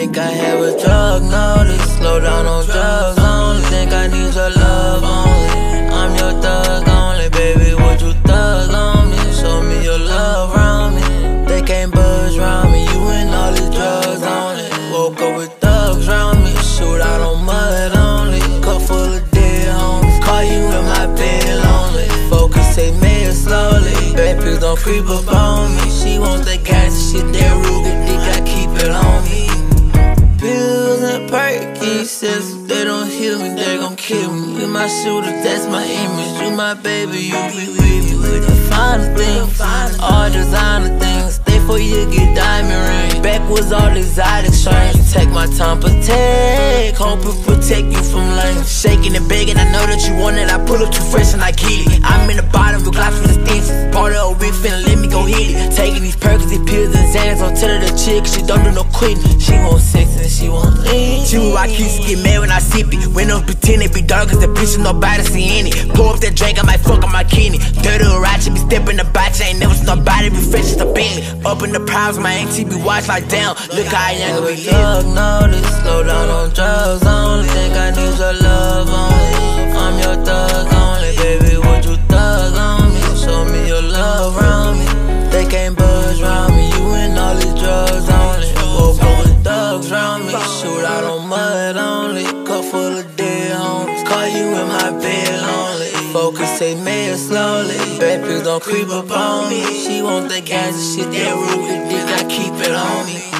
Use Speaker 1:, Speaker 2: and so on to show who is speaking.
Speaker 1: think I have a drug, no, slow down on drugs. Only Think I need your love only, I'm your thug only Baby, would you thug on me, show me your love around me. They can't buzz around me, you and all these drugs only Woke up with thugs around me, shoot out on mud only. Cup full of dead homies, call you in my bed lonely. Focus, take me slowly, baby, don't creep up on me. She they don't heal me, they gon' kill me. You my shooter, that's my image. You my baby, you be with me with the finer things, all designer things. Stay for you get diamond ring. Backwards all exotic strings. Take my time, protect. Hope it protect you from lane. Shaking and begging, I know that you want it. I pull up too fresh and I kill it. I'm in the bottom, with glass with the stenches. Part of a rip, finna let me go hit it. Taking these perks, these pills and Xans. Don't tell her the chick, she don't do no quitting. She want sex and she lean. She will get mad when I
Speaker 2: sip it. When I'm
Speaker 1: pretend it be dark, cause the bitch nobody see it. Pour up that drink, I might fuck on my kidney. Dirty or ratchet, be stepping
Speaker 2: the botch,
Speaker 1: ain't never nobody be fresh as a Bentley. Up in the primes, my auntie be watch like down. Look how young we live. Notice, slow down on drugs. Call you in my bed lonely. Focus, take me slowly. Bad pills don't creep up on me. She want that gas and shit, that Ruger dick, I keep it on me.